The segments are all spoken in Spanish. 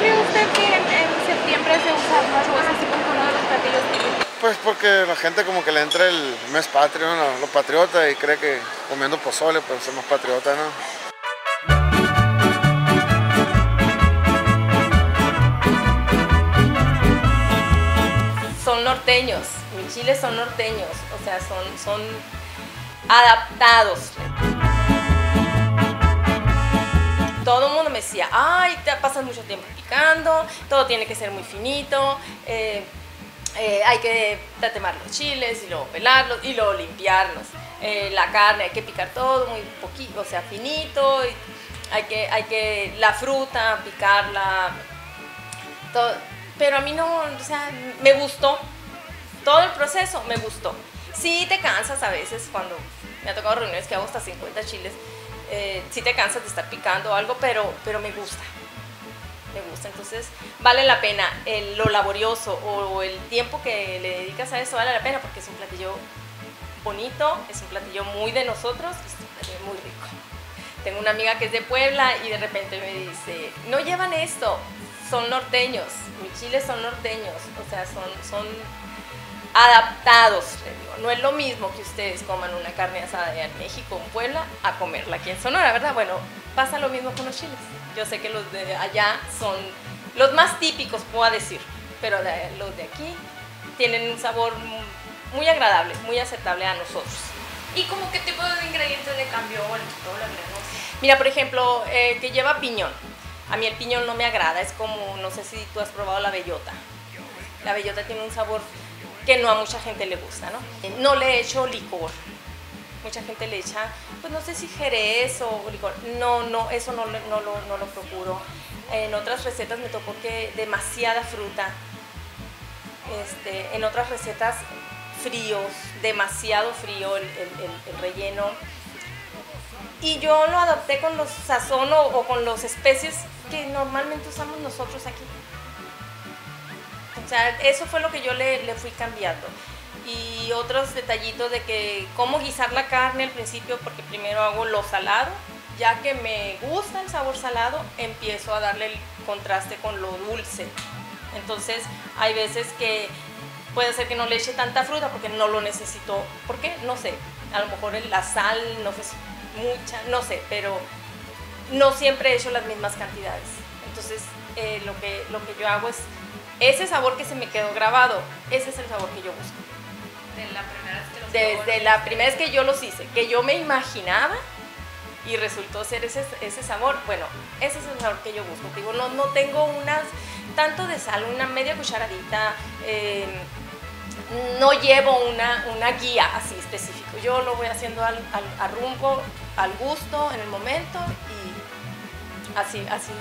cree usted que en, en septiembre se usa más arroz así como uno de los platillos típicos? Pues porque la gente como que le entra el mes patrio, ¿no? los patriotas, y cree que comiendo pozole pues somos patriotas, ¿no? Son norteños, mis chiles son norteños, o sea, son, son adaptados. Todo el mundo me decía, te pasas mucho tiempo picando, todo tiene que ser muy finito, eh, eh, hay que tatemar los chiles y luego pelarlos y luego limpiarlos. Eh, la carne hay que picar todo muy poquito, o sea, finito, y hay que, hay que, la fruta, picarla, todo. Pero a mí no, o sea, me gustó, todo el proceso me gustó. Sí te cansas a veces cuando me ha tocado reuniones que hago hasta 50 chiles, eh, sí te cansas de estar picando algo, pero, pero me gusta me gusta. Entonces, vale la pena el, lo laborioso o el tiempo que le dedicas a eso, vale la pena porque es un platillo bonito, es un platillo muy de nosotros, es un muy rico. Tengo una amiga que es de Puebla y de repente me dice, no llevan esto, son norteños, mis chiles son norteños, o sea, son, son adaptados. No es lo mismo que ustedes coman una carne asada en México, en Puebla, a comerla aquí en Sonora, ¿verdad? Bueno, pasa lo mismo con los chiles. Yo sé que los de allá son los más típicos, puedo decir, pero los de aquí tienen un sabor mu- muy agradable, muy aceptable a nosotros. ¿Y como qué tipo de ingredientes le cambió? Mira, por ejemplo, eh, que lleva piñón. A mí el piñón no me agrada, es como, no sé si tú has probado la bellota. La bellota tiene un sabor que no a mucha gente le gusta, ¿no? No le echo licor. Mucha gente le echa, pues no sé si jerez o licor. No, no, eso no, no, lo, no lo procuro. En otras recetas me tocó que demasiada fruta. Este, en otras recetas fríos, demasiado frío el, el- el- el relleno. Y yo lo adopté con los sazón o, o con las especies que normalmente usamos nosotros aquí. Sea, eso fue lo que yo le, le fui cambiando. Y otros detallitos de que cómo guisar la carne al principio, porque primero hago lo salado, ya que me gusta el sabor salado, empiezo a darle el contraste con lo dulce. Entonces, hay veces que puede ser que no le eche tanta fruta porque no lo necesito. ¿Por qué? No sé. A lo mejor la sal no es mucha, no sé, pero no siempre he hecho las mismas cantidades. Entonces, eh, lo, que, lo que yo hago es ese sabor que se me quedó grabado, ese es el sabor que yo busco. De la primera vez que los Desde la primera vez que yo los hice, que yo me imaginaba y resultó ser ese, ese sabor, bueno, ese es el sabor que yo busco. Digo, no, no tengo unas, tanto de sal, una media cucharadita, eh, no llevo una, una guía así específico. Yo lo voy haciendo al, al, a rumbo, al gusto, en el momento y así, así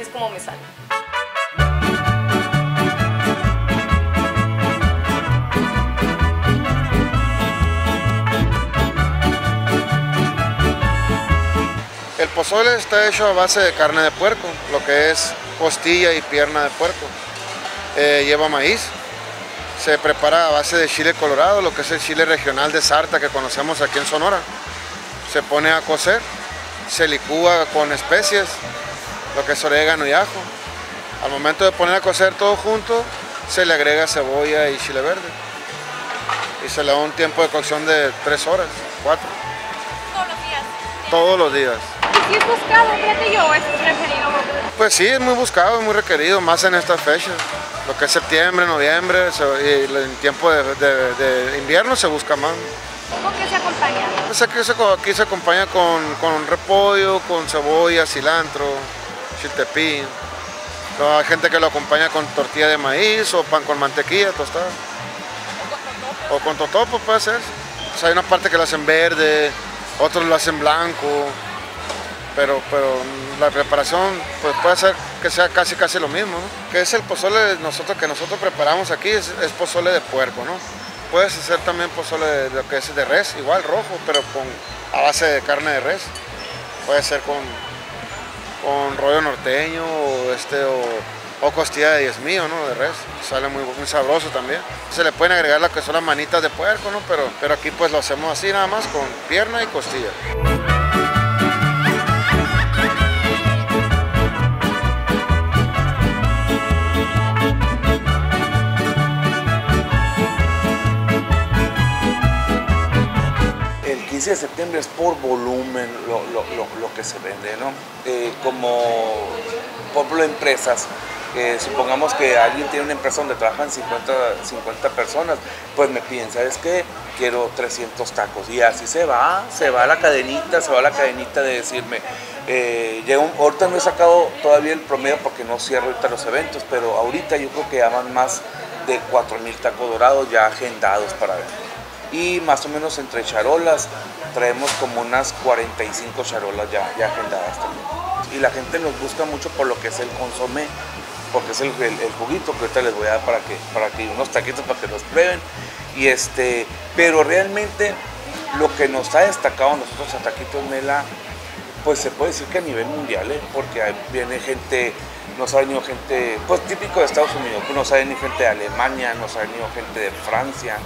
es como me sale. Pozole está hecho a base de carne de puerco, lo que es costilla y pierna de puerco. Eh, lleva maíz. Se prepara a base de chile colorado, lo que es el chile regional de Sarta que conocemos aquí en Sonora. Se pone a cocer, se licúa con especies, lo que es orégano y ajo. Al momento de poner a cocer todo junto, se le agrega cebolla y chile verde. Y se le da un tiempo de cocción de tres horas, cuatro, Todos los días. todos los días. ¿Y si es buscado un platillo o es? Pues sí, es muy buscado, es muy requerido, más en estas fechas. Lo que es septiembre, noviembre, y en tiempo de, de- de invierno se busca más. ¿Con qué se acompaña? Pues aquí se, co- aquí se acompaña con, con repollo, con cebolla, cilantro, chiltepín. Hay gente que lo acompaña con tortilla de maíz o pan con mantequilla tostada. O con totopo puede ser. O sea, hay una parte que lo hacen verde, otros lo hacen blanco. Pero, pero la preparación pues puede ser que sea casi casi lo mismo, ¿no? Que es el pozole nosotros, que nosotros preparamos aquí, es, pozole de puerco, ¿no? Puedes hacer también pozole de lo que es de res, igual rojo, pero con a base de carne de res. Puede ser con, con rollo norteño o, este, o, costilla de diezmillo, ¿no? De res. Sale muy, muy sabroso también. Se le pueden agregar lo que son las manitas de puerco, ¿no? Pero, pero aquí pues lo hacemos así nada más con pierna y costilla. 15 de septiembre es por volumen lo, lo, lo, que se vende, ¿no? Eh, como pueblo empresas, supongamos que alguien tiene una empresa donde trabajan 50, 50 personas, pues me piden, ¿sabes qué? Quiero 300 tacos. Y así se va, se va la cadenita, se va la cadenita de decirme, eh, ahorita no he sacado todavía el promedio porque no cierro ahorita los eventos, pero ahorita yo creo que ya van más de 4.000 tacos dorados ya agendados para ver. Y más o menos entre charolas traemos como unas 45 charolas ya, ya agendadas también. Y la gente nos busca mucho por lo que es el consomé, porque es el, juguito que ahorita les voy a dar para que, para que unos taquitos para que los prueben. Y este, pero realmente lo que nos ha destacado nosotros a Taquitos Mela pues se puede decir que a nivel mundial, ¿eh? porque viene gente, nos ha venido gente, pues típico de Estados Unidos, nos ha venido gente de Alemania, nos ha venido gente de Francia,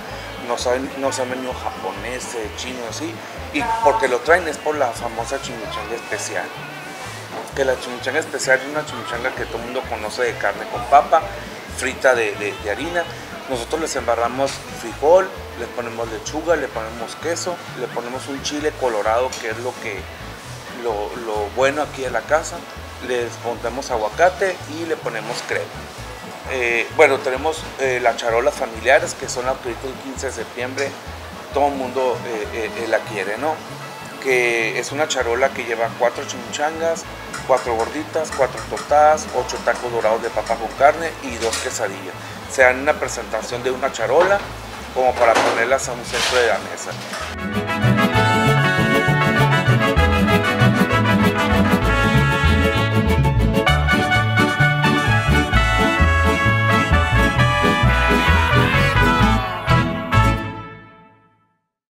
nos, ha, nos han venido japoneses, chinos, así, y porque lo traen es por la famosa chimichanga especial. Que la chimichanga especial es una chimichanga que todo el mundo conoce de carne con papa, frita de, de harina. Nosotros les embarramos frijol, les ponemos lechuga, le ponemos queso, le ponemos un chile colorado que es lo que lo, bueno aquí en la casa, les ponemos aguacate y le ponemos crema. Eh, bueno, tenemos eh, las charolas familiares que son las el 15 de septiembre todo el mundo eh, la quiere, ¿no? Que es una charola que lleva cuatro chimichangas, cuatro gorditas, cuatro tostadas, ocho tacos dorados de papa con carne y dos quesadillas. Se dan una presentación de una charola como para ponerlas a un centro de la mesa.